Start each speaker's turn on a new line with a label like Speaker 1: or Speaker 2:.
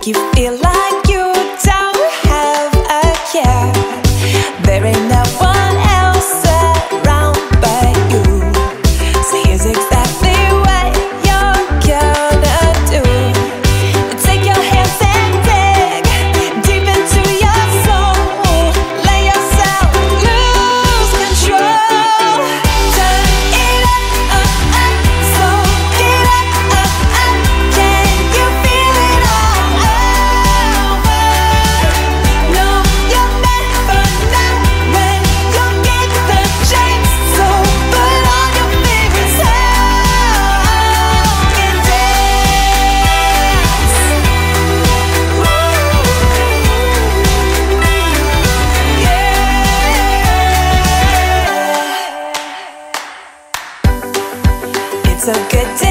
Speaker 1: make you feel like It's a good day.